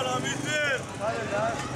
Haram izin. Hayır ya.